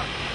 Good.